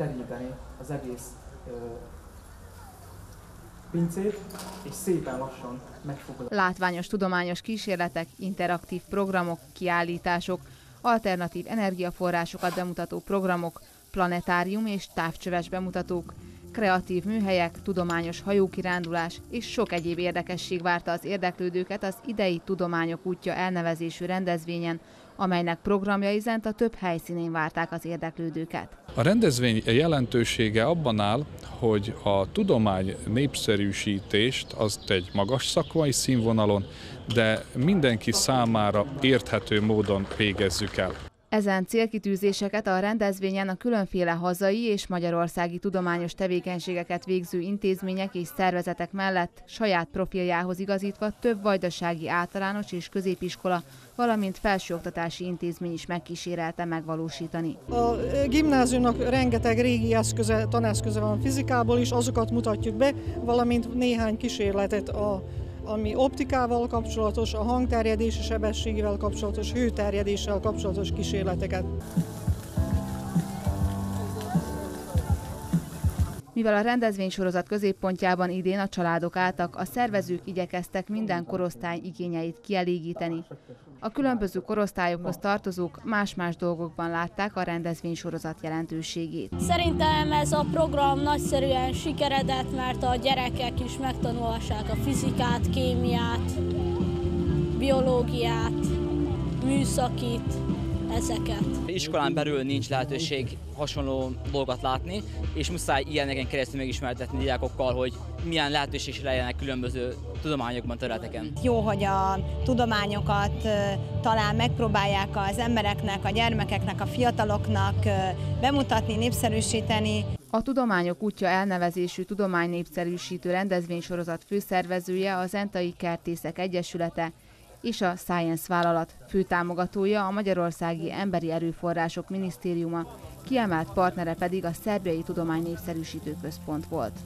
teríteni az egész ö, pincét, és szépen lassan megfogod. Látványos tudományos kísérletek, interaktív programok, kiállítások, alternatív energiaforrásokat bemutató programok, planetárium és távcsöves bemutatók, kreatív műhelyek, tudományos hajókirándulás és sok egyéb érdekesség várta az érdeklődőket az idei Tudományok útja elnevezésű rendezvényen, amelynek programjai zent a több helyszínén várták az érdeklődőket. A rendezvény jelentősége abban áll, hogy a tudomány népszerűsítést azt egy magas szakmai színvonalon, de mindenki számára érthető módon végezzük el. Ezen célkitűzéseket a rendezvényen a különféle hazai és magyarországi tudományos tevékenységeket végző intézmények és szervezetek mellett saját profiljához igazítva több vajdasági általános és középiskola, valamint felsőoktatási intézmény is megkísérelte megvalósítani. A gimnáziumnak rengeteg régi eszköze, taneszköze van fizikából is, azokat mutatjuk be, valamint néhány kísérletet a ami optikával kapcsolatos, a hangterjedési sebességével kapcsolatos, hőterjedéssel kapcsolatos kísérleteket. Mivel a rendezvénysorozat középpontjában idén a családok álltak, a szervezők igyekeztek minden korosztály igényeit kielégíteni. A különböző korosztályokhoz tartozók más-más dolgokban látták a rendezvénysorozat jelentőségét. Szerintem ez a program nagyszerűen sikeredett, mert a gyerekek is megtanulhassák a fizikát, kémiát, biológiát, műszakit, ezeket. Iskolán belül nincs lehetőség hasonló dolgot látni, és muszáj ilyeneken keresztül megismertetni diákokkal, hogy milyen lehetőség legyenek különböző tudományokban, területeken. Jó, hogy a tudományokat talán megpróbálják az embereknek, a gyermekeknek, a fiataloknak bemutatni, népszerűsíteni. A Tudományok útja elnevezésű tudománynépszerűsítő rendezvénysorozat főszervezője az Entai Kertészek Egyesülete, és a Science vállalat főtámogatója a Magyarországi Emberi Erőforrások Minisztériuma, kiemelt partnere pedig a Szerbiai Tudomány Népszerűsítő Központ volt.